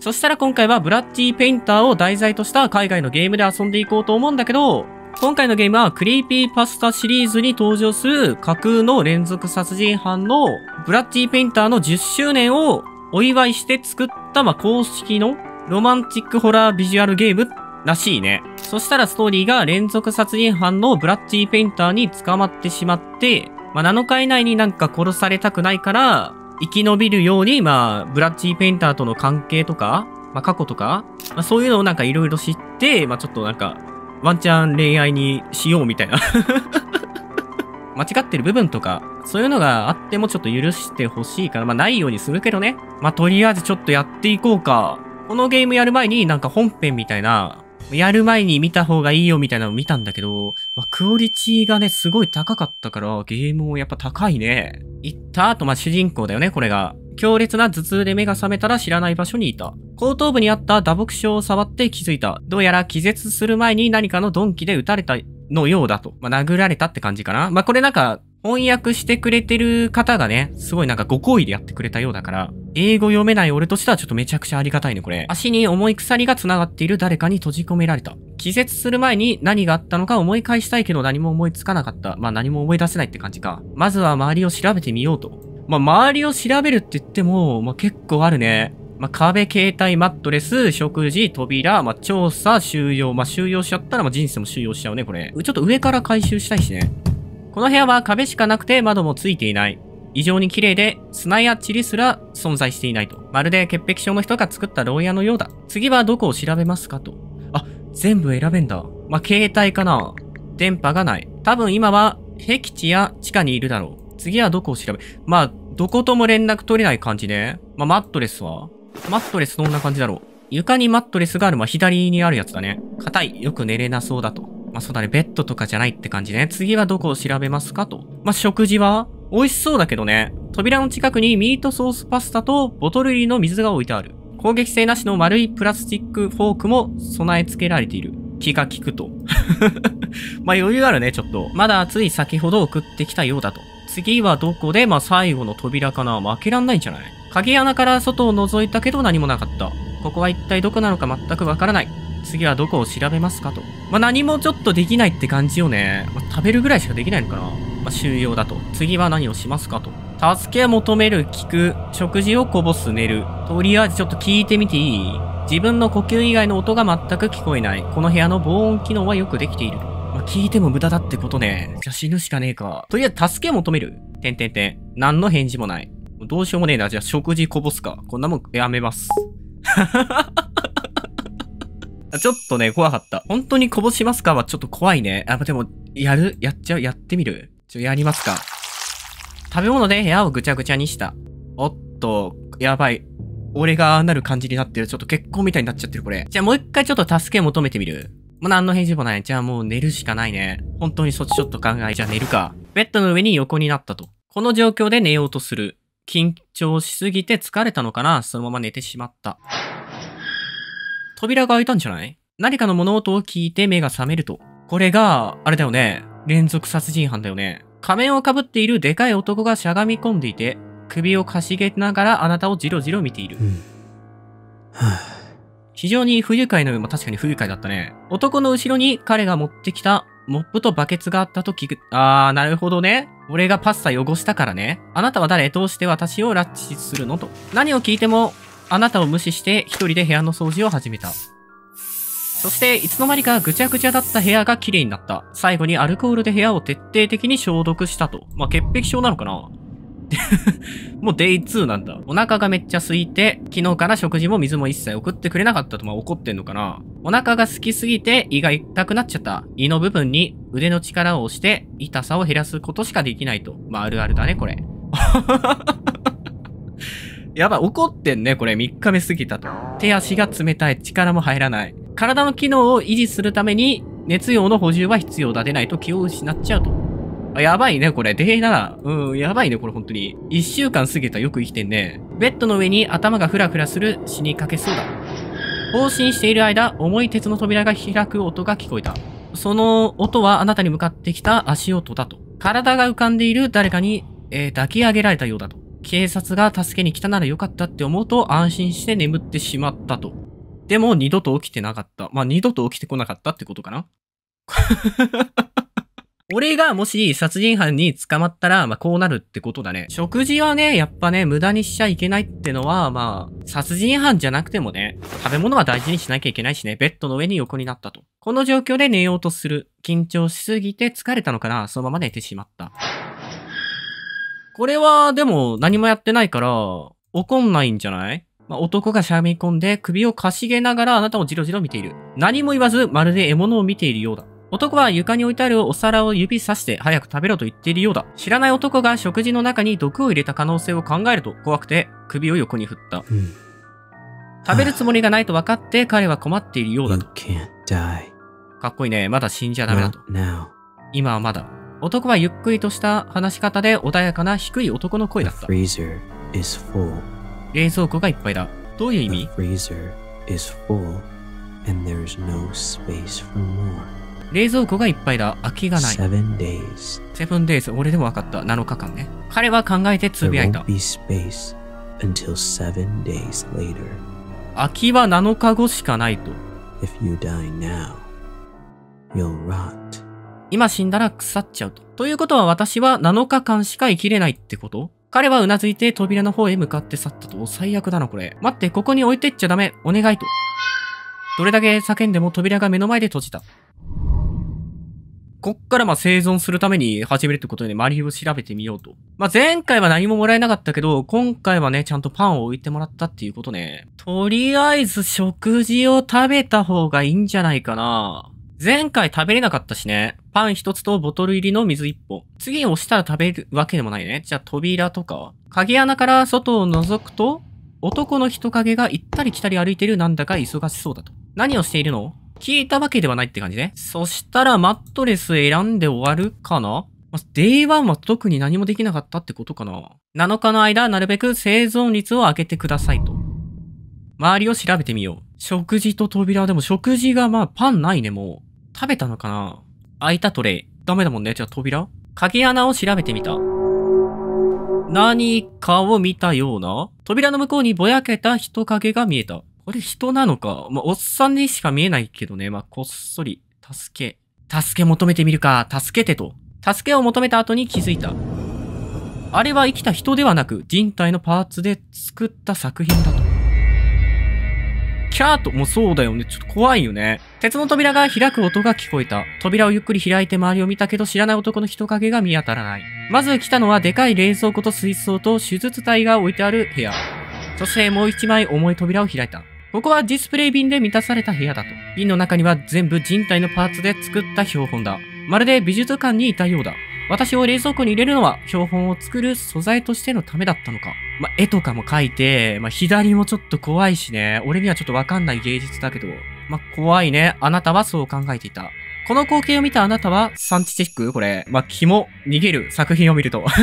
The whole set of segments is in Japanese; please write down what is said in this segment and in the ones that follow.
そしたら今回はブラッディペインターを題材とした海外のゲームで遊んでいこうと思うんだけど、今回のゲームはクリーピーパスタシリーズに登場する架空の連続殺人犯のブラッディペインターの10周年をお祝いして作ったまあ公式のロマンチックホラービジュアルゲームらしいね。そしたらストーリーが連続殺人犯のブラッディペインターに捕まってしまって、まあ、7日以内になんか殺されたくないから、生き延びるように、まあ、ブラッディペインターとの関係とか、まあ、過去とか、まあ、そういうのをなんかいろいろ知って、まあ、ちょっとなんか、ワンチャン恋愛にしようみたいな 間違ってる部分とか、そういうのがあってもちょっと許してほしいから、まあないようにするけどね。まあとりあえずちょっとやっていこうか。このゲームやる前になんか本編みたいな、やる前に見た方がいいよみたいなのを見たんだけど、まあ、クオリティがね、すごい高かったから、ゲームもやっぱ高いね。行った後、まあ、主人公だよね、これが。強烈な頭痛で目が覚めたら知らない場所にいた。後頭部にあった打撲傷を触って気づいた。どうやら気絶する前に何かの鈍器で撃たれたのようだと。まあ、殴られたって感じかな。まあ、これなんか、翻訳してくれてる方がね、すごいなんかご好意でやってくれたようだから、英語読めない俺としてはちょっとめちゃくちゃありがたいね、これ。足に重い鎖が繋がっている誰かに閉じ込められた。気絶する前に何があったのか思い返したいけど何も思いつかなかった。まあ何も思い出せないって感じか。まずは周りを調べてみようと。まあ周りを調べるって言っても、まあ結構あるね。まあ、壁、携帯、マットレス、食事、扉、まあ、調査、収容。まあ、収容しちゃったら、まあ、人生も収容しちゃうね、これ。ちょっと上から回収したいしね。この部屋は壁しかなくて窓もついていない。異常に綺麗で砂や塵すら存在していないと。まるで潔癖症の人が作った牢屋のようだ。次はどこを調べますかと。あ、全部選べんだ。まあ、携帯かな電波がない。多分今は僻地や地下にいるだろう。次はどこを調べ、まあ、どことも連絡取れない感じね。まあ、マットレスは？マットレスどんな感じだろう。床にマットレスがある。まあ、左にあるやつだね。硬い。よく寝れなそうだと。まあそうだね、ベッドとかじゃないって感じね。次はどこを調べますかと。まあ食事は美味しそうだけどね。扉の近くにミートソースパスタとボトル入りの水が置いてある。攻撃性なしの丸いプラスチックフォークも備え付けられている。気が利くと。まあ余裕あるね、ちょっと。まだつい先ほど送ってきたようだと。次はどこでまあ最後の扉かな。まあ開けらんないんじゃない？鍵穴から外を覗いたけど何もなかった。ここは一体どこなのか全くわからない。次はどこを調べますかと。まあ、何もちょっとできないって感じよね。まあ、食べるぐらいしかできないのかな。まあ、収容だと。次は何をしますかと。助け求める、聞く、食事をこぼす、寝る。とりあえずちょっと聞いてみていい？自分の呼吸以外の音が全く聞こえない。この部屋の防音機能はよくできている。まあ、聞いても無駄だってことね。じゃあ死ぬしかねえか。とりあえず助け求める。てんてんてん。何の返事もない。どうしようもねえな。じゃあ食事こぼすか。こんなもんやめます。ちょっとね、怖かった。本当にこぼしますかはちょっと怖いね。あ、でも、やる？やっちゃう？やってみる？ちょ、やりますか。食べ物で部屋をぐちゃぐちゃにした。おっと、やばい。俺がああなる感じになってる。ちょっと結婚みたいになっちゃってる、これ。じゃあもう一回ちょっと助け求めてみる。もう何の返事もない。じゃあもう寝るしかないね。本当にそっちちょっと考え。じゃあ寝るか。ベッドの上に横になったと。この状況で寝ようとする。緊張しすぎて疲れたのかな？そのまま寝てしまった。扉が開いたんじゃない？何かの物音を聞いて目が覚めると。これが、あれだよね。連続殺人犯だよね。仮面をかぶっているでかい男がしゃがみ込んでいて、首をかしげながらあなたをじろじろ見ている。うん非常に不愉快の、まあ、確かに不愉快だったね。男の後ろに彼が持ってきたモップとバケツがあったと聞く。あー、なるほどね。俺がパスタ汚したからね。あなたは誰？どうして私を拉致するの？と。何を聞いてもあなたを無視して一人で部屋の掃除を始めた。そして、いつの間にかぐちゃぐちゃだった部屋が綺麗になった。最後にアルコールで部屋を徹底的に消毒したと。まあ、潔癖症なのかな？もうデイ2なんだ。お腹がめっちゃ空いて、昨日から食事も水も一切送ってくれなかったと、まあ怒ってんのかな？お腹が空きすぎて胃が痛くなっちゃった。胃の部分に腕の力を押して痛さを減らすことしかできないと。まああるあるだね、これ。やばい、怒ってんね、これ。3日目過ぎたと。手足が冷たい。力も入らない。体の機能を維持するために、熱量の補充は必要だ。でないと気を失っちゃうと。あ、やばいね、これ。でな。うん、やばいね、これ、本当に。1週間過ぎた。よく生きてんね。ベッドの上に頭がフラフラする死にかけそうだ。放心している間、重い鉄の扉が開く音が聞こえた。その音はあなたに向かってきた足音だと。体が浮かんでいる誰かに、えー、抱き上げられたようだと。警察が助けに来たならよかったって思うと安心して眠ってしまったと。でも二度と起きてなかった。まあ二度と起きてこなかったってことかな 俺がもし殺人犯に捕まったら、まあ、こうなるってことだね。食事はね、やっぱね、無駄にしちゃいけないってのは、まあ、殺人犯じゃなくてもね、食べ物は大事にしなきゃいけないしね、ベッドの上に横になったと。この状況で寝ようとする。緊張しすぎて疲れたのかなそのまま寝てしまった。これは、でも、何もやってないから、怒んないんじゃない？まあ、男がしゃみ込んで首をかしげながらあなたをじろじろ見ている。何も言わず、まるで獲物を見ているようだ。男は床に置いてあるお皿を指さして早く食べろと言っているようだ。知らない男が食事の中に毒を入れた可能性を考えると怖くて首を横に振った。Hmm. 食べるつもりがないと分かって彼は困っているようだと。かっこいいね。まだ死んじゃダメだと。今はまだ。男はゆっくりとした話し方で穏やかな低い男の声だった。冷蔵庫がいっぱいだ。どういう意味 full, no. 冷蔵庫がいっぱいだ。空きがない。Seven days. セブンデイズ。俺でも分かった。7日間ね。彼は考えてつぶやいた won't。be space until seven days later. 空きは7日後しかないと。If you die now, you'll rot. 今死んだら腐っちゃうと。ということは私は7日間しか生きれないってこと？彼はうなずいて扉の方へ向かって去ったと。最悪だな、これ。待って、ここに置いてっちゃダメ。お願いと。どれだけ叫んでも扉が目の前で閉じた。こっからまあ生存するために始めるってことで、周りを調べてみようと。まあ前回は何ももらえなかったけど、今回はね、ちゃんとパンを置いてもらったっていうことね。とりあえず食事を食べた方がいいんじゃないかな。前回食べれなかったしね。パン一つとボトル入りの水一本。次押したら食べるわけでもないね。じゃあ扉とかは。鍵穴から外を覗くと、男の人影が行ったり来たり歩いてるなんだか忙しそうだと。何をしているの？聞いたわけではないって感じね。そしたらマットレス選んで終わるかな？まあ、デイ1は特に何もできなかったってことかな ?7 日の間、なるべく生存率を上げてくださいと。周りを調べてみよう。食事と扉。でも食事がまあパンないね、もう。食べたのかな？開いたトレイ。ダメだもんね。じゃあ扉？鍵穴を調べてみた。何かを見たような？扉の向こうにぼやけた人影が見えた。これ人なのか？まあ、おっさんにしか見えないけどね。まあ、こっそり。助け。助け求めてみるか。助けてと。助けを求めた後に気づいた。あれは生きた人ではなく、人体のパーツで作った作品だと。キャーと、もうそうだよね。ちょっと怖いよね。鉄の扉が開く音が聞こえた。扉をゆっくり開いて周りを見たけど知らない男の人影が見当たらない。まず来たのはでかい冷蔵庫と水槽と手術台が置いてある部屋。そしてもう一枚重い扉を開いた。ここはディスプレイ瓶で満たされた部屋だと。瓶の中には全部人体のパーツで作った標本だ。まるで美術館にいたようだ。私を冷蔵庫に入れるのは標本を作る素材としてのためだったのか。まあ、絵とかも描いて、まあ、左もちょっと怖いしね。俺にはちょっとわかんない芸術だけど。まあ、怖いね。あなたはそう考えていた。この光景を見たあなたは、サンチチェックこれ。まあ、キモ、逃げる作品を見ると。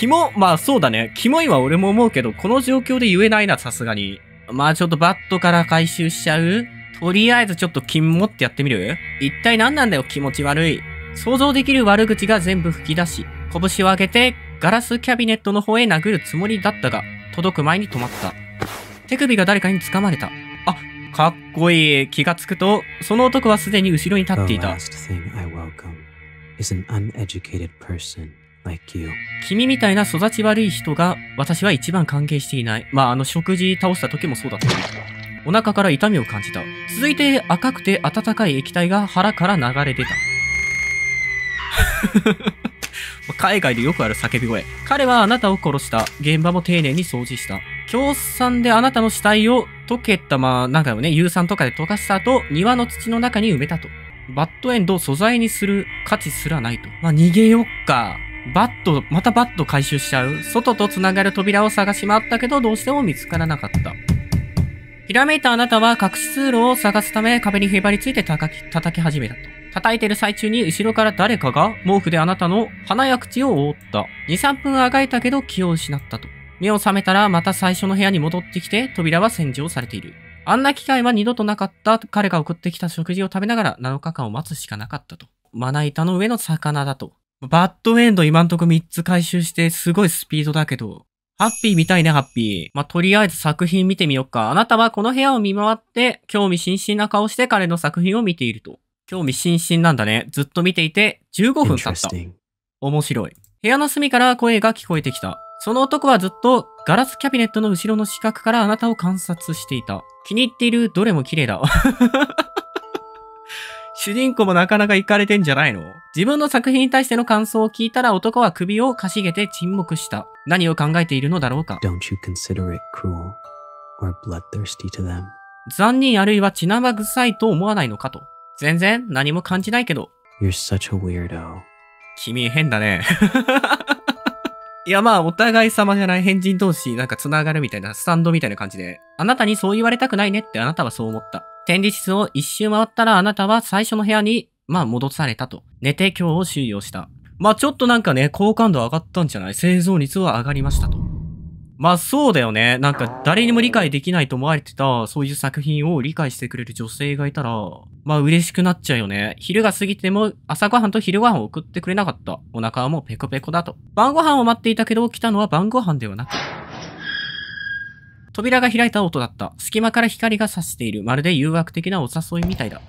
キモ、まあそうだね。キモいは俺も思うけど、この状況で言えないな、さすがに。まあちょっとバットから回収しちゃう？とりあえずちょっと金持ってやってみる？一体何なんだよ、気持ち悪い。想像できる悪口が全部吹き出し、拳を上げてガラスキャビネットの方へ殴るつもりだったが、届く前に止まった。手首が誰かに掴まれた。あ、かっこいい。気がつくと、その男はすでに後ろに立っていた。like. 君みたいな育ち悪い人が私は一番関係していない。まあ、あの食事倒した時もそうだった。お腹から痛みを感じた。続いて赤くて温かい液体が腹から流れ出た。海外でよくある叫び声。彼はあなたを殺した。現場も丁寧に掃除した。強酸であなたの死体を溶けた、まあ、なんかね、硫酸とかで溶かした後、庭の土の中に埋めたと。バッドエンドを素材にする価値すらないと。まあ、逃げよっか。バット、またバット回収しちゃう外と繋がる扉を探し回ったけど、どうしても見つからなかった。ひらめいたあなたは隠し通路を探すため壁にへばりついて叩き、叩き始めたと。叩いてる最中に後ろから誰かが毛布であなたの鼻や口を覆った。2、3分あがいたけど気を失ったと。目を覚めたらまた最初の部屋に戻ってきて扉は洗浄されている。あんな機会は二度となかった彼が送ってきた食事を食べながら7日間を待つしかなかったと。まな板の上の魚だと。バッドエンド今んとこ3つ回収してすごいスピードだけど、ハッピー見たいね、ハッピー。まあ、とりあえず作品見てみよっか。あなたはこの部屋を見回って、興味津々な顔して彼の作品を見ていると。興味津々なんだね。ずっと見ていて、15分経った。面白い。部屋の隅から声が聞こえてきた。その男はずっとガラスキャビネットの後ろの四角からあなたを観察していた。気に入っているどれも綺麗だ。主人公もなかなか行かれてんじゃないの？自分の作品に対しての感想を聞いたら男は首をかしげて沈黙した。何を考えているのだろうか？Don't you consider it cruel or bloodthirsty to them? 残忍あるいは血生臭いと思わないのかと。全然何も感じないけど。You're such a weirdo. 君変だね。いやまあ、お互い様じゃない変人同士なんか繋がるみたいな、スタンドみたいな感じで、あなたにそう言われたくないねってあなたはそう思った。展示室を一周回ったらあなたは最初の部屋に、まあ戻されたと。寝て今日を終了した。まあちょっとなんかね、好感度上がったんじゃない？生存率は上がりましたと。まあそうだよね。なんか誰にも理解できないと思われてた、そういう作品を理解してくれる女性がいたら、まあ嬉しくなっちゃうよね。昼が過ぎても朝ごはんと昼ごはんを送ってくれなかった。お腹はもうペコペコだと。晩ご飯を待っていたけど来たのは晩ご飯ではなく、扉が開いた音だった。隙間から光が差している。まるで誘惑的なお誘いみたいだ。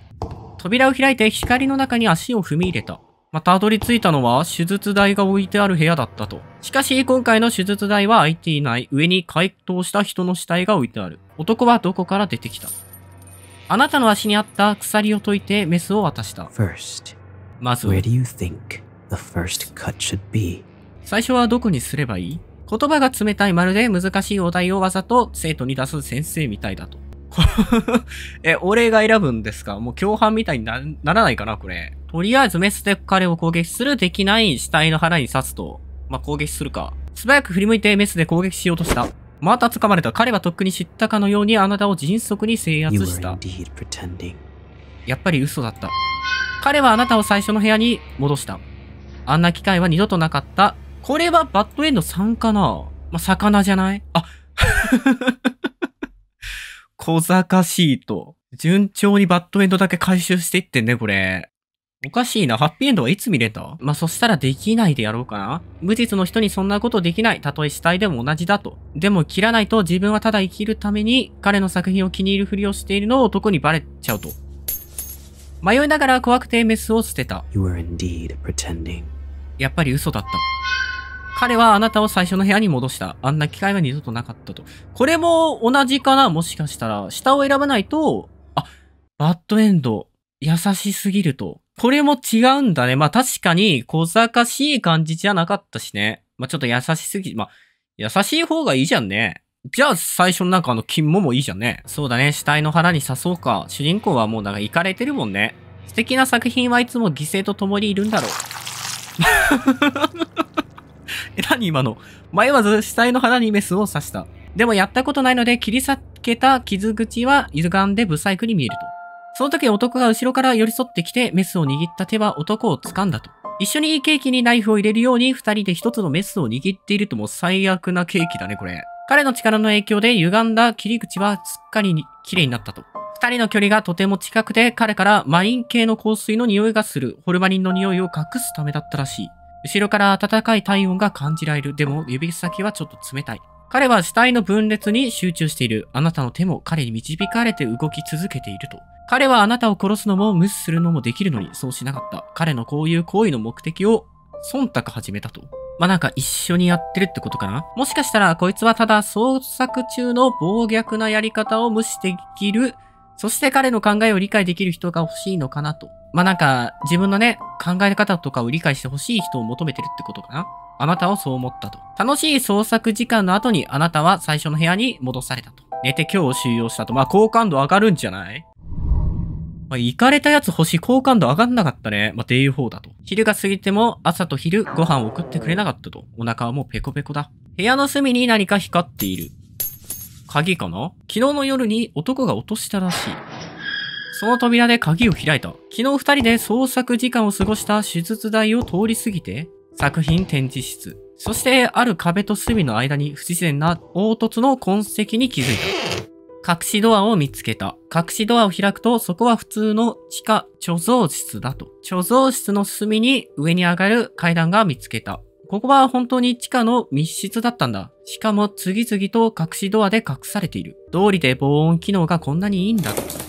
扉を開いて光の中に足を踏み入れた。またどり着いたのは手術台が置いてある部屋だったと。しかし今回の手術台は開いていない。上に解凍した人の死体が置いてある。男はどこから出てきたあなたの足にあった鎖を解いてメスを渡した。First, まず?最初はどこにすればいい？言葉が冷たいまるで難しいお題をわざと生徒に出す先生みたいだと。え、俺が選ぶんですか？もう共犯みたいにならないかなこれ。とりあえずメスで彼を攻撃するできない死体の腹に刺すと。まあ、攻撃するか。素早く振り向いてメスで攻撃しようとした。また掴まれた。彼はとっくに知ったかのようにあなたを迅速に制圧した。やっぱり嘘だった。彼はあなたを最初の部屋に戻した。あんな機会は二度となかった。これはバッドエンド3かなまあ、魚じゃない？あ 小賢しいと。順調にバッドエンドだけ回収していってんね、これ。おかしいな。ハッピーエンドはいつ見れた？まあ、そしたらできないでやろうかな。無実の人にそんなことできない。たとえ死体でも同じだと。でも切らないと自分はただ生きるために彼の作品を気に入るふりをしているのを男にバレちゃうと。迷いながら怖くてメスを捨てた。やっぱり嘘だった。彼はあなたを最初の部屋に戻した。あんな機会は二度となかったと。これも同じかな？もしかしたら。下を選ばないと、あ、バッドエンド。優しすぎると。これも違うんだね。まあ確かに小賢しい感じじゃなかったしね。まあちょっと優しすぎ、まあ優しい方がいいじゃんね。じゃあ最初のなんかあの金ももいいじゃんね。そうだね。死体の腹に刺そうか。主人公はもうなんか行かれてるもんね。素敵な作品はいつも犠牲と共にいるんだろう。え、何今の?迷わず死体の腹にメスを刺した。でもやったことないので切り裂けた傷口は歪んで不細工に見えると。その時男が後ろから寄り添ってきてメスを握った手は男を掴んだと。一緒にケーキにナイフを入れるように二人で一つのメスを握っているとも最悪なケーキだね、これ。彼の力の影響で歪んだ切り口はすっかり綺麗になったと。二人の距離がとても近くて彼からマリン系の香水の匂いがするホルマリンの匂いを隠すためだったらしい。後ろから暖かい体温が感じられる。でも、指先はちょっと冷たい。彼は死体の分裂に集中している。あなたの手も彼に導かれて動き続けていると。彼はあなたを殺すのも無視するのもできるのに、そうしなかった。彼のこういう行為の目的を忖度始めたと。まあ、なんか一緒にやってるってことかなもしかしたらこいつはただ捜索中の暴虐なやり方を無視できるそして彼の考えを理解できる人が欲しいのかなと。まあ、なんか、自分のね、考え方とかを理解して欲しい人を求めてるってことかな。あなたはそう思ったと。楽しい創作時間の後にあなたは最初の部屋に戻されたと。寝て今日を終了したと。まあ、好感度上がるんじゃない？まあ、行かれたやつ星好感度上がんなかったね。まあ、デイ4だと。昼が過ぎても朝と昼ご飯を送ってくれなかったと。お腹はもうペコペコだ。部屋の隅に何か光っている。鍵かな？昨日の夜に男が落としたらしい。その扉で鍵を開いた。昨日二人で創作時間を過ごした手術台を通り過ぎて、作品展示室。そして、ある壁と隅の間に不自然な凹凸の痕跡に気づいた。隠しドアを見つけた。隠しドアを開くと、そこは普通の地下貯蔵室だと。貯蔵室の隅に上に上がる階段が見つけた。ここは本当に地下の密室だったんだ。しかも次々と隠しドアで隠されている。通りで防音機能がこんなにいいんだと。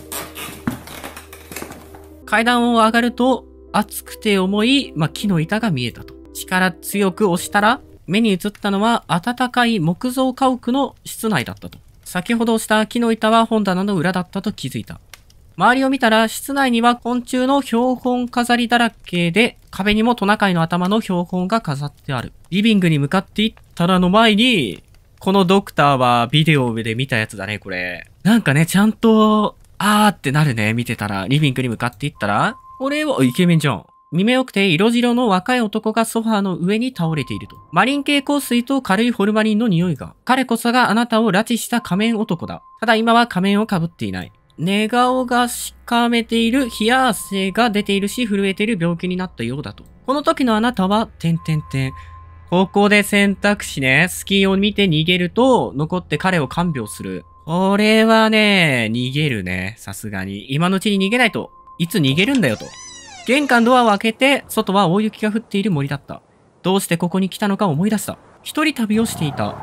階段を上がると、熱くて重い、ま、木の板が見えたと。力強く押したら、目に映ったのは暖かい木造家屋の室内だったと。先ほど押した木の板は本棚の裏だったと気づいた。周りを見たら、室内には昆虫の標本飾りだらけで、壁にもトナカイの頭の標本が飾ってある。リビングに向かっていったらの前に、このドクターはビデオ上で見たやつだね、これ。なんかね、ちゃんと、あーってなるね、見てたら。リビングに向かっていったら、これは、イケメンじゃん。見目良くて色白の若い男がソファーの上に倒れていると。マリン系香水と軽いホルマリンの匂いが。彼こそがあなたを拉致した仮面男だ。ただ今は仮面を被っていない。寝顔がしかめている、冷や汗が出ているし、震えている病気になったようだと。この時のあなたは、てんてんてん。ここで選択肢ね、隙を見て逃げると、残って彼を看病する。これはね、逃げるね。さすがに。今のうちに逃げないと。いつ逃げるんだよと。玄関ドアを開けて、外は大雪が降っている森だった。どうしてここに来たのか思い出した。一人旅をしていた。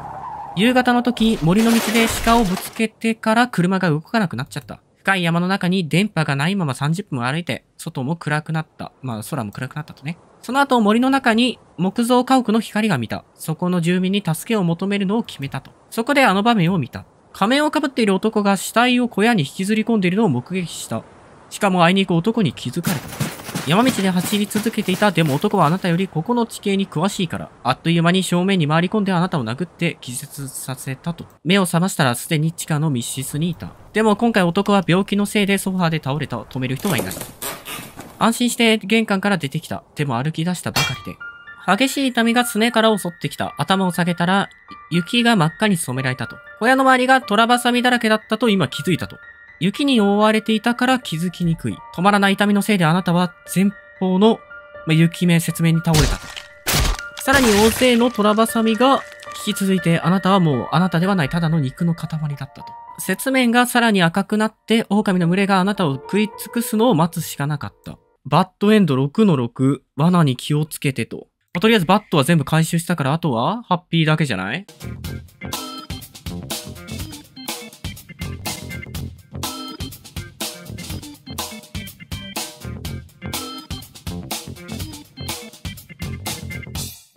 夕方の時、森の道で鹿をぶつけてから車が動かなくなっちゃった。深い山の中に電波がないまま30分歩いて、外も暗くなった。まあ空も暗くなったとね。その後森の中に木造家屋の光が見た。そこの住民に助けを求めるのを決めたと。そこであの場面を見た。仮面をかぶっている男が死体を小屋に引きずり込んでいるのを目撃した。しかもあいにく男に気づかれた。山道で走り続けていた。でも男はあなたよりここの地形に詳しいから。あっという間に正面に回り込んであなたを殴って気絶させたと。目を覚ましたらすでに地下の密室にいた。でも今回男は病気のせいでソファーで倒れた。止める人はいない。安心して玄関から出てきた。でも歩き出したばかりで。激しい痛みがすねから襲ってきた。頭を下げたら、雪が真っ赤に染められたと。小屋の周りがトラバサミだらけだったと今気づいたと。雪に覆われていたから気づきにくい。止まらない痛みのせいであなたは前方の、ま雪面雪面に倒れたと。さらに大勢のトラバサミが引き続いてあなたはもうあなたではないただの肉の塊だったと。雪面がさらに赤くなって狼の群れがあなたを食い尽くすのを待つしかなかった。バッドエンド6の6、罠に気をつけてと。とりあえずバットは全部回収したからあとはハッピーだけじゃない？